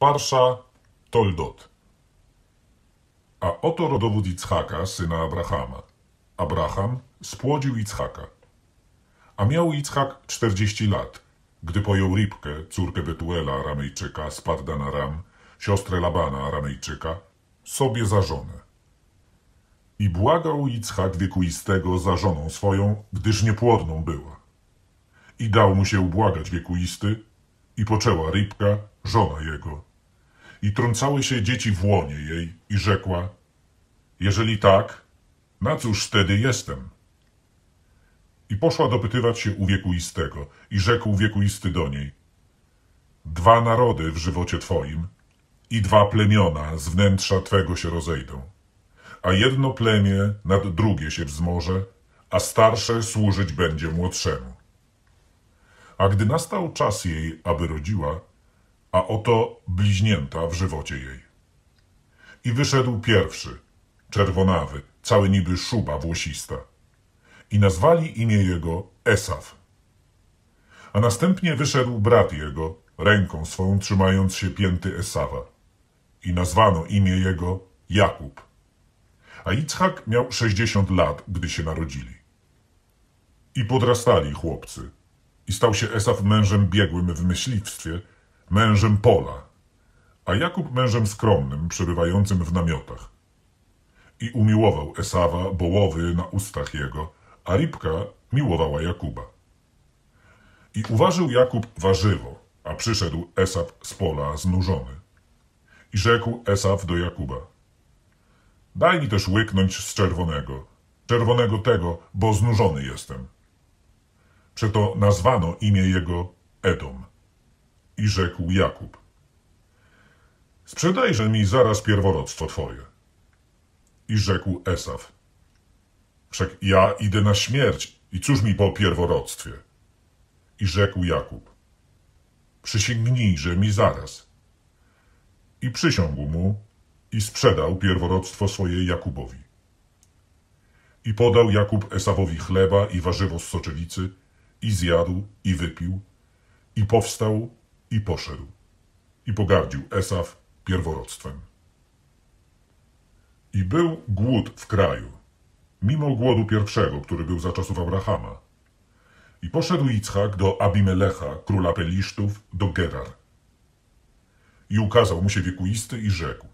Parsza Toldot. A oto rodowód Ichaka, syna Abrahama. Abraham spłodził Ichaka. A miał Ichak czterdzieści lat, gdy pojął Ribkę, córkę Betuela Aramejczyka z Paddan Aram, siostrę Labana Aramejczyka, sobie za żonę. I błagał Ichak wiekuistego za żoną swoją, gdyż niepłodną była. I dał mu się ubłagać wiekuisty, i poczęła Ribka, żona jego. I trącały się dzieci w łonie jej, i rzekła, jeżeli tak, na cóż wtedy jestem? I poszła dopytywać się u wiekuistego, i rzekł wiekuisty do niej, dwa narody w żywocie twoim i dwa plemiona z wnętrza twego się rozejdą, a jedno plemię nad drugie się wzmoże, a starsze służyć będzie młodszemu. A gdy nastał czas jej, aby rodziła, a oto bliźnięta w żywocie jej. I wyszedł pierwszy, czerwonawy, cały niby szuba włosista. I nazwali imię jego Esaw. A następnie wyszedł brat jego, ręką swą trzymając się pięty Esawa. I nazwano imię jego Jakub. A Ichak miał sześćdziesiąt lat, gdy się narodzili. I podrastali chłopcy. I stał się Esaw mężem biegłym w myśliwstwie, mężem pola, a Jakub mężem skromnym, przebywającym w namiotach. I umiłował Esawa bołowy na ustach jego, a Ribka miłowała Jakuba. I uważył Jakub warzywo, a przyszedł Esaw z pola znużony. I rzekł Esaw do Jakuba, daj mi też łyknąć z czerwonego, czerwonego tego, bo znużony jestem. Przeto nazwano imię jego Edom. I rzekł Jakub, sprzedajże mi zaraz pierworodstwo twoje. I rzekł Esaw, wszak ja idę na śmierć i cóż mi po pierworodstwie? I rzekł Jakub, przysięgnijże mi zaraz. I przysiągł mu i sprzedał pierworodstwo swoje Jakubowi. I podał Jakub Esawowi chleba i warzywo z soczewicy i zjadł i wypił i powstał i poszedł. I pogardził Esaw pierworodstwem. I był głód w kraju, mimo głodu pierwszego, który był za czasów Abrahama. I poszedł Ichak do Abimelecha, króla Pelisztów, do Gerar. I ukazał mu się wiekuisty i rzekł,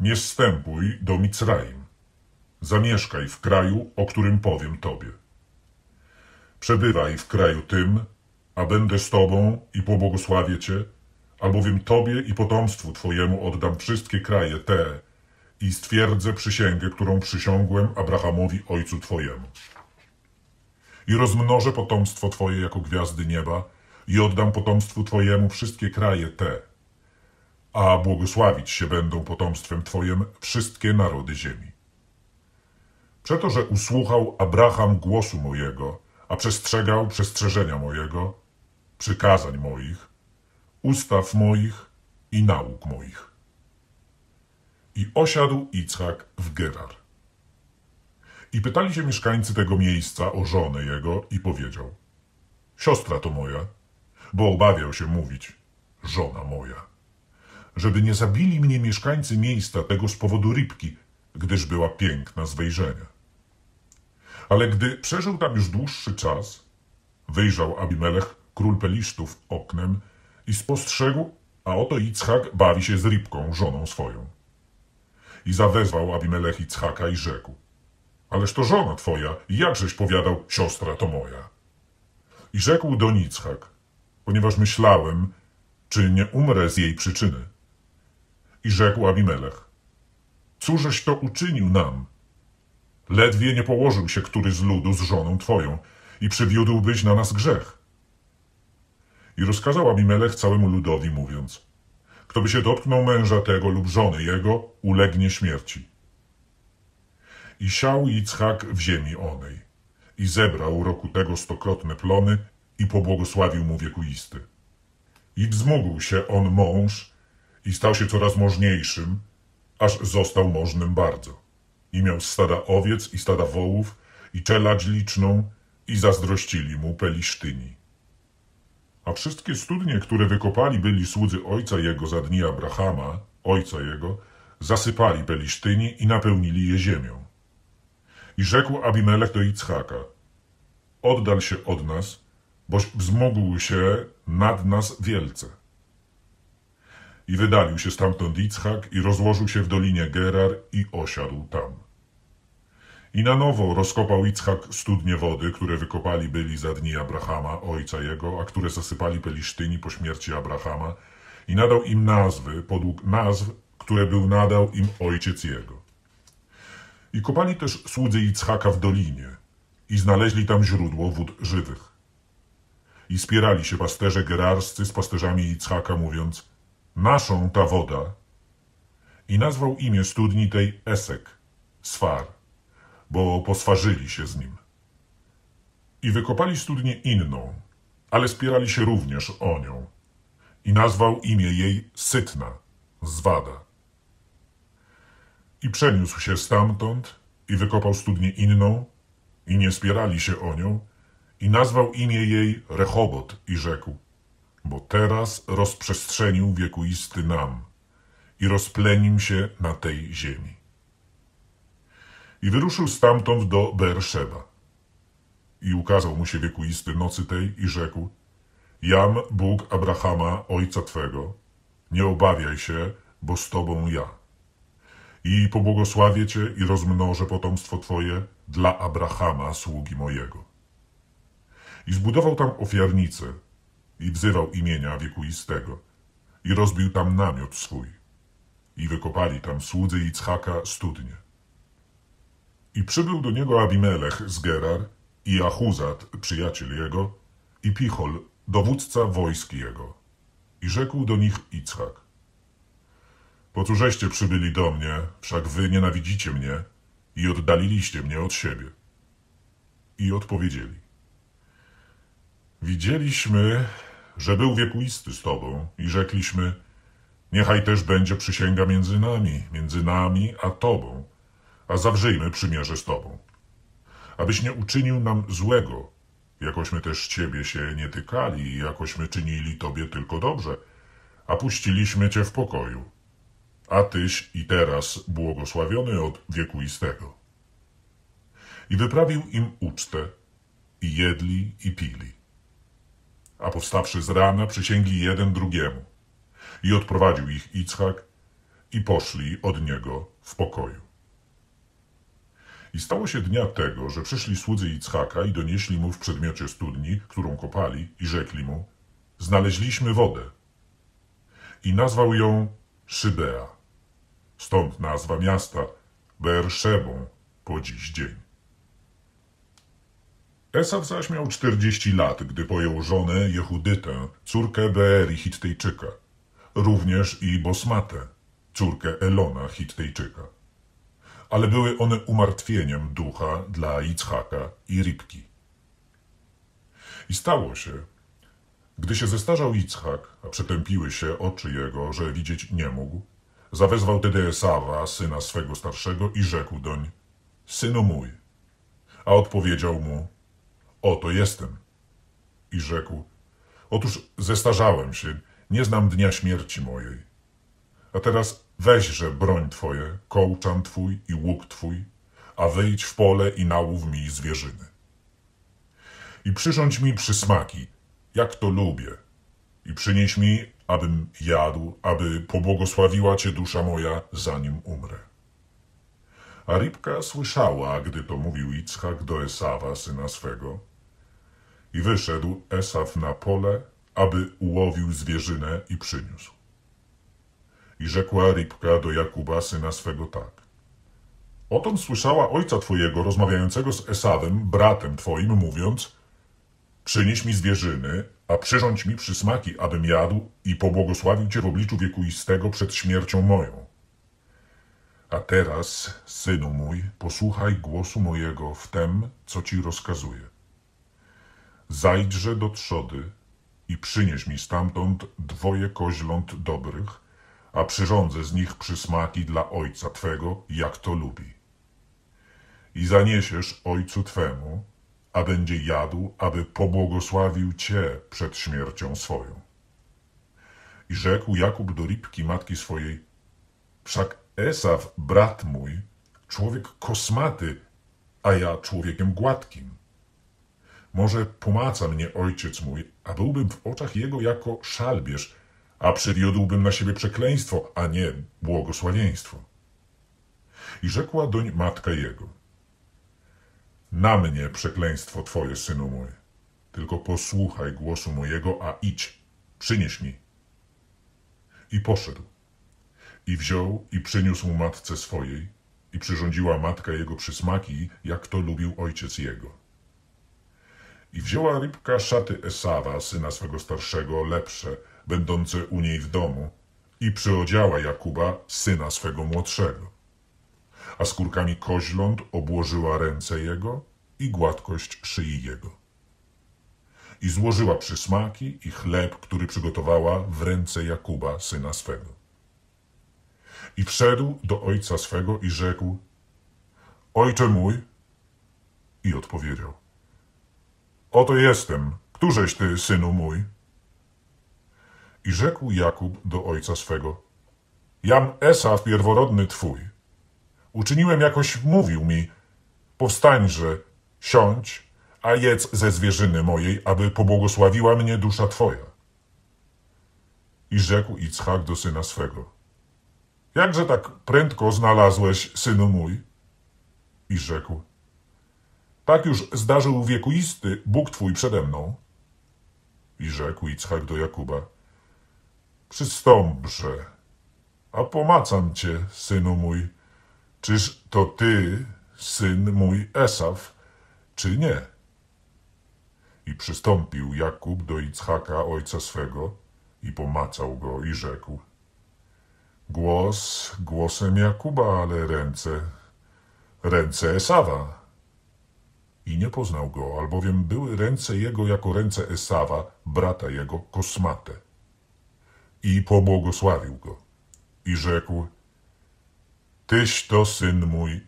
nie wstępuj do Micraim, zamieszkaj w kraju, o którym powiem tobie. Przebywaj w kraju tym, a będę z tobą i pobłogosławię cię, albowiem tobie i potomstwu twojemu oddam wszystkie kraje te i stwierdzę przysięgę, którą przysiągłem Abrahamowi ojcu twojemu. I rozmnożę potomstwo twoje jako gwiazdy nieba i oddam potomstwu twojemu wszystkie kraje te, a błogosławić się będą potomstwem twojem wszystkie narody ziemi. Przeto, że usłuchał Abraham głosu mojego, a przestrzegał przestrzeżenia mojego, przykazań moich, ustaw moich i nauk moich. I osiadł Ichak w Gerar. I pytali się mieszkańcy tego miejsca o żonę jego i powiedział, siostra to moja, bo obawiał się mówić, żona moja, żeby nie zabili mnie mieszkańcy miejsca tego z powodu rybki, gdyż była piękna z wejrzenia. Ale gdy przeżył tam już dłuższy czas, wyjrzał Abimelech, król Pelisztów, oknem i spostrzegł, a oto Ichak bawi się z rybką, żoną swoją. I zawezwał Abimelech Ichaka i rzekł, ależ to żona twoja, jakżeś powiadał, siostra to moja. I rzekł do Ichak, ponieważ myślałem, czy nie umrę z jej przyczyny. I rzekł Abimelech, cóżeś to uczynił nam, Ledwie nie położył się który z ludu z żoną twoją i przywiódłbyś na nas grzech. I rozkazał Abimelech całemu ludowi, mówiąc, kto by się dotknął męża tego lub żony jego, ulegnie śmierci. I siał Ichak w ziemi onej i zebrał roku tego stokrotne plony i pobłogosławił mu wiekuisty. I wzmógł się on mąż i stał się coraz możniejszym, aż został możnym bardzo i miał stada owiec i stada wołów i czeladź liczną i zazdrościli mu Pelisztyni. A wszystkie studnie, które wykopali byli słudzy ojca jego za dni Abrahama, ojca jego, zasypali Pelisztyni i napełnili je ziemią. I rzekł Abimelech do Ichaka, oddal się od nas, boś wzmógł się nad nas wielce. I wydalił się stamtąd Ichak i rozłożył się w dolinie Gerar i osiadł tam. I na nowo rozkopał Ichak studnie wody, które wykopali byli za dni Abrahama, ojca jego, a które zasypali Pelisztyni po śmierci Abrahama i nadał im nazwy podług nazw, które był nadał im ojciec jego. I kopali też słudzy Ichaka w dolinie i znaleźli tam źródło wód żywych. I spierali się pasterze gerarscy z pasterzami Ichaka, mówiąc, naszą ta woda. I nazwał imię studni tej Esek, Swar, bo poswarzyli się z nim. I wykopali studnię inną, ale spierali się również o nią. I nazwał imię jej Sytna, Zwada. I przeniósł się stamtąd i wykopał studnię inną i nie spierali się o nią i nazwał imię jej Rechobot i rzekł, bo teraz rozprzestrzenił wiekuisty nam i rozplenił się na tej ziemi. I wyruszył stamtąd do Beersheba. I ukazał mu się wiekuisty nocy tej i rzekł, Jam, Bóg Abrahama, ojca Twego, nie obawiaj się, bo z Tobą ja. I pobłogosławię Cię i rozmnożę potomstwo Twoje dla Abrahama, sługi mojego. I zbudował tam ofiarnicę i wzywał imienia wiekuistego i rozbił tam namiot swój i wykopali tam słudzy Ichaka studnie. I przybył do niego Abimelech z Gerar i Achuzat, przyjaciel jego, i Pichol, dowódca wojsk jego. I rzekł do nich Ichak. Po cóżeście przybyli do mnie, wszak wy nienawidzicie mnie i oddaliliście mnie od siebie. I odpowiedzieli. Widzieliśmy, że był wiekuisty z tobą i rzekliśmy, niechaj też będzie przysięga między nami, między nami a tobą, a zawrzyjmy przymierze z tobą. Abyś nie uczynił nam złego, jakośmy też ciebie się nie tykali i jakośmy czynili tobie tylko dobrze, a puściliśmy cię w pokoju a tyś i teraz błogosławiony od wiekuistego. I wyprawił im ucztę, i jedli, i pili. A powstawszy z rana, przysięgli jeden drugiemu. I odprowadził ich Ichak, i poszli od niego w pokoju. I stało się dnia tego, że przyszli słudzy Ichaka i donieśli mu w przedmiocie studni, którą kopali, i rzekli mu, znaleźliśmy wodę. I nazwał ją Szybea. Stąd nazwa miasta Beerszebą po dziś dzień. Esaw zaś miał czterdzieści lat, gdy pojął żonę Jehudytę, córkę Beeri Hittejczyka, również i Bosmatę, córkę Elona Hittejczyka. Ale były one umartwieniem ducha dla Ichaka i Ribki. I stało się, gdy się zestarzał Ichak, a przetępiły się oczy jego, że widzieć nie mógł, Zawezwał tedy Esawa, syna swego starszego i rzekł doń, synu mój. A odpowiedział mu, oto jestem. I rzekł, otóż zestarzałem się, nie znam dnia śmierci mojej. A teraz weźże broń twoje, kołczan twój i łuk twój, a wyjdź w pole i nałów mi zwierzyny. I przyrządź mi przysmaki, jak to lubię, i przynieś mi abym jadł, aby pobłogosławiła Cię dusza moja, zanim umrę. A Rybka słyszała, gdy to mówił Ichak do Esawa, syna swego. I wyszedł Esaw na pole, aby ułowił zwierzynę i przyniósł. I rzekła Rybka do Jakuba, syna swego tak. Oton słyszała ojca twojego rozmawiającego z Esawem, bratem twoim, mówiąc Przynieś mi zwierzyny, a przyrządź mi przysmaki, abym jadł i pobłogosławił Cię w obliczu wiekuistego przed śmiercią moją. A teraz, synu mój, posłuchaj głosu mojego w tem, co Ci rozkazuję. Zajdźże do trzody i przynieś mi stamtąd dwoje koźląt dobrych, a przyrządzę z nich przysmaki dla ojca Twego, jak to lubi. I zaniesiesz ojcu Twemu, a będzie jadł, aby pobłogosławił cię przed śmiercią swoją. I rzekł Jakub do Ribki, matki swojej, wszak Esaw, brat mój, człowiek kosmaty, a ja człowiekiem gładkim. Może pomaca mnie ojciec mój, a byłbym w oczach jego jako szalbierz, a przywiódłbym na siebie przekleństwo, a nie błogosławieństwo. I rzekła doń matka jego, na mnie przekleństwo twoje, synu mój, tylko posłuchaj głosu mojego, a idź, przynieś mi. I poszedł. I wziął i przyniósł matce swojej, i przyrządziła matka jego przysmaki, jak to lubił ojciec jego. I wzięła rybka szaty Esawa, syna swego starszego, lepsze, będące u niej w domu, i przyodziała Jakuba, syna swego młodszego. A skórkami koźląt obłożyła ręce jego i gładkość szyi jego. I złożyła przysmaki i chleb, który przygotowała w ręce Jakuba, syna swego. I wszedł do ojca swego i rzekł, Ojcze mój, i odpowiedział, Oto jestem, któżeś ty, synu mój? I rzekł Jakub do ojca swego, Jam Esaw pierworodny twój. Uczyniłem jakoś mówił mi, powstańże, siądź, a jedz ze zwierzyny mojej, aby pobłogosławiła mnie dusza twoja. I rzekł Ichak do syna swego, Jakże tak prędko znalazłeś, synu mój? I rzekł, tak już zdarzył wiekuisty Bóg twój przede mną. I rzekł Ichak do Jakuba, przystąpże, a pomacam cię, synu mój, czyż to ty, syn mój Esaw, czy nie? I przystąpił Jakub do Ichaka, ojca swego, i pomacał go i rzekł, Głos głosem Jakuba, ale ręce, ręce Esawa. I nie poznał go, albowiem były ręce jego jako ręce Esawa, brata jego, kosmate. I pobłogosławił go. I rzekł, Tyś to syn mój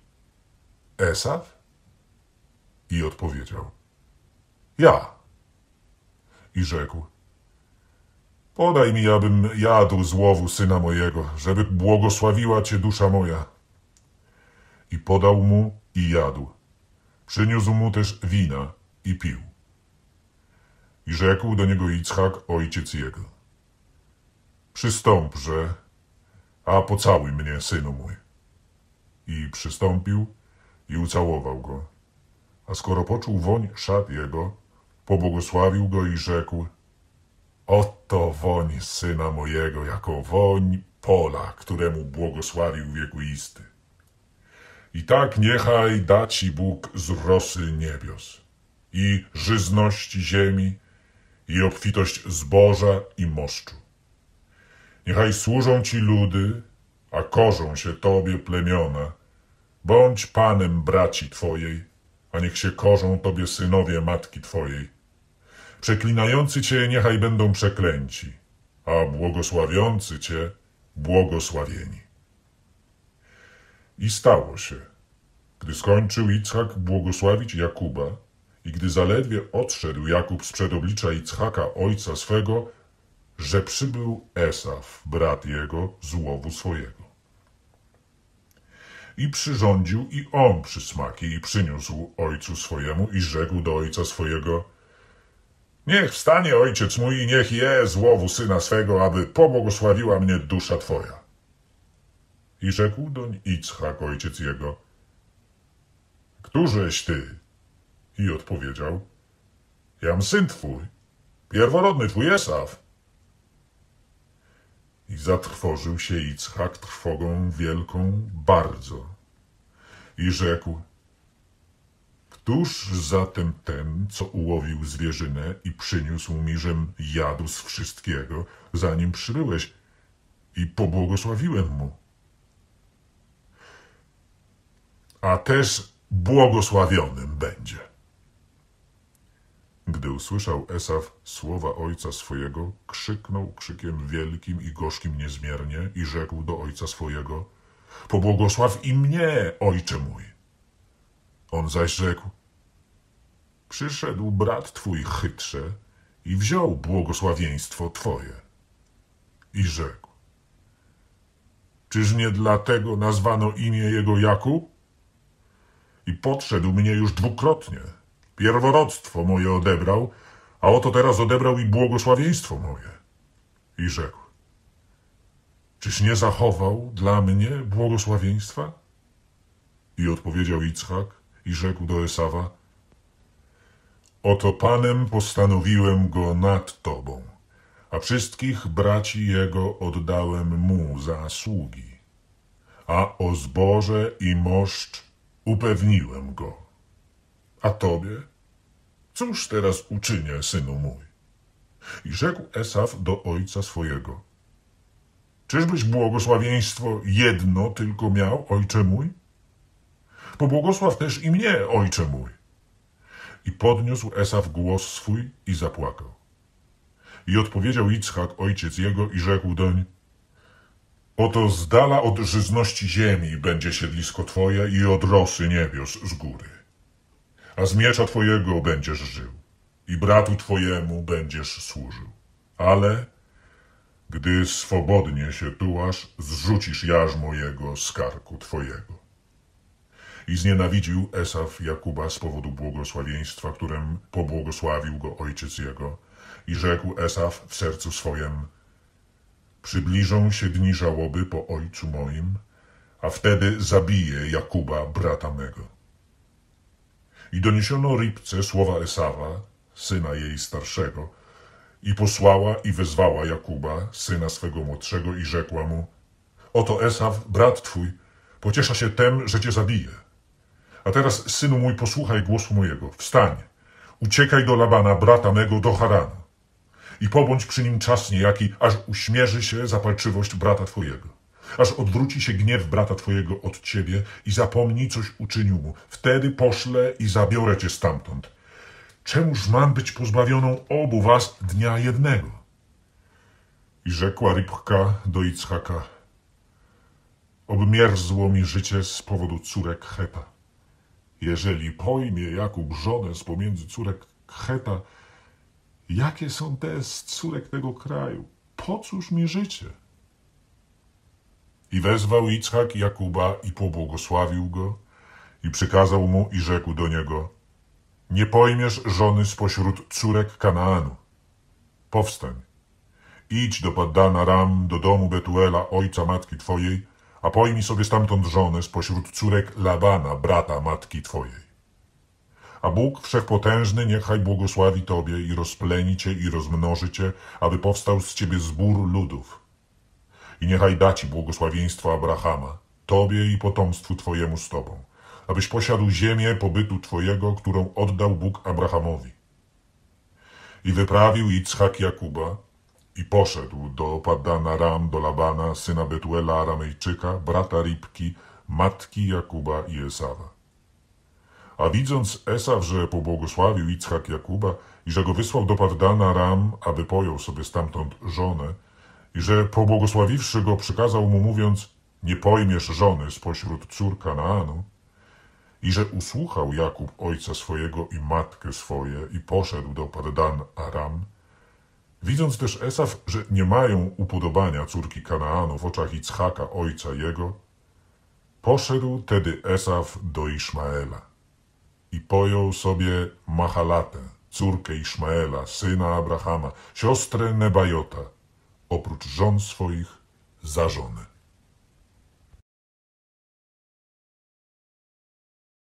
Esaw? I odpowiedział, ja. I rzekł, Podaj mi, abym jadł z łowu syna mojego, żeby błogosławiła cię dusza moja. I podał mu i jadł. Przyniósł mu też wina i pił. I rzekł do niego Ichak, ojciec jego. Przystąpże, a pocałuj mnie, synu mój. I przystąpił i ucałował go. A skoro poczuł woń szat jego, pobłogosławił go i rzekł, Oto woń syna mojego, jako woń pola, któremu błogosławił wiekuisty. I tak niechaj da ci Bóg z rosy niebios i żyzności ziemi i obfitość zboża i moszczu. Niechaj służą ci ludy, a korzą się tobie plemiona. Bądź panem braci twojej, a niech się korzą tobie synowie matki twojej Przeklinający Cię niechaj będą przeklęci, a błogosławiący Cię błogosławieni. I stało się, gdy skończył Ichak błogosławić Jakuba i gdy zaledwie odszedł Jakub sprzed oblicza Ichaka ojca swego, że przybył Esaf, brat jego, z łowu swojego. I przyrządził i on przysmaki i przyniósł ojcu swojemu i rzekł do ojca swojego – Niech wstanie ojciec mój i niech je z łowu syna swego, aby pobłogosławiła mnie dusza twoja. I rzekł doń Ichak, ojciec jego, Któżeś ty? I odpowiedział, Jam syn twój, pierworodny twój Esaw. I zatrwożył się Ichak trwogą wielką bardzo. I rzekł, Któż zatem ten, co ułowił zwierzynę i przyniósł mi, żem jadł z wszystkiego, zanim przybyłeś i pobłogosławiłem mu? A też błogosławionym będzie. Gdy usłyszał Esaw słowa ojca swojego, krzyknął krzykiem wielkim i gorzkim niezmiernie i rzekł do ojca swojego, pobłogosław i mnie, ojcze mój. On zaś rzekł, przyszedł brat twój chytrze i wziął błogosławieństwo twoje. I rzekł, czyż nie dlatego nazwano imię jego Jakub? I podszedł mnie już dwukrotnie. Pierworodstwo moje odebrał, a oto teraz odebrał i błogosławieństwo moje. I rzekł, czyż nie zachował dla mnie błogosławieństwa? I odpowiedział Iczchak i rzekł do Esawa, Oto Panem postanowiłem go nad tobą, a wszystkich braci jego oddałem mu za sługi, a o zboże i moszcz upewniłem go. A tobie? Cóż teraz uczynię, synu mój? I rzekł Esaf do ojca swojego. Czyżbyś błogosławieństwo jedno tylko miał, ojcze mój? Pobłogosław też i mnie, ojcze mój. I podniósł Esaf głos swój i zapłakał. I odpowiedział Iczchak, ojciec jego, i rzekł doń, Oto z dala od żyzności ziemi będzie siedlisko twoje i od rosy niebios z góry. A z miecza twojego będziesz żył i bratu twojemu będziesz służył. Ale gdy swobodnie się tułasz, zrzucisz jarzmo jego z karku twojego. I znienawidził Esaf Jakuba z powodu błogosławieństwa, którym pobłogosławił go ojciec jego. I rzekł Esaf w sercu swojem, przybliżą się dni żałoby po ojcu moim, a wtedy zabiję Jakuba, brata mego. I doniesiono Ribce słowa Esawa, syna jej starszego, i posłała i wezwała Jakuba, syna swego młodszego, i rzekła mu, oto Esaw, brat twój, pociesza się tem, że cię zabije. A teraz, synu mój, posłuchaj głosu mojego, wstań, uciekaj do Labana, brata mego, do Haranu i pobądź przy nim czas niejaki, aż uśmierzy się zapalczywość brata twojego, aż odwróci się gniew brata twojego od ciebie i zapomnij, coś uczynił mu. Wtedy poszlę i zabiorę cię stamtąd. Czemuż mam być pozbawioną obu was dnia jednego? I rzekła Rybka do Ichaka, obmierzło mi życie z powodu córek Cheta. Jeżeli pojmie Jakub żonę z pomiędzy córek Cheta, Jakie są te z córek tego kraju? Po cóż mi życie? I wezwał Ichak Jakuba i pobłogosławił go i przykazał mu i rzekł do niego Nie pojmiesz żony spośród córek Kanaanu. Powstań, idź do Paddana Ram, do domu Betuela, ojca matki twojej, a pojmij sobie stamtąd żonę spośród córek Labana, brata matki twojej. A Bóg Wszechpotężny niechaj błogosławi Tobie i rozpleni Cię i rozmnoży Cię, aby powstał z Ciebie zbór ludów. I niechaj da Ci błogosławieństwo Abrahama, Tobie i potomstwu Twojemu z Tobą, abyś posiadł ziemię pobytu Twojego, którą oddał Bóg Abrahamowi. I wyprawił Ichak Jakuba i poszedł do Paddana Ram, do Labana, syna Betuela Aramejczyka, brata Ribki, matki Jakuba i Esawa. A widząc Esaw, że pobłogosławił Ichak Jakuba i że go wysłał do Paddana Ram, aby pojął sobie stamtąd żonę, i że pobłogosławiwszy go przykazał mu mówiąc, nie pojmiesz żony spośród cór Kanaanu, i że usłuchał Jakub ojca swojego i matkę swoje i poszedł do Paddan Aram, widząc też Esaw, że nie mają upodobania córki Kanaanu w oczach Ichaka ojca jego, poszedł tedy Esaw do Iszmaela i pojął sobie Mahalatę, córkę Iszmaela, syna Abrahama, siostrę Nebajota, oprócz żon swoich za żonę.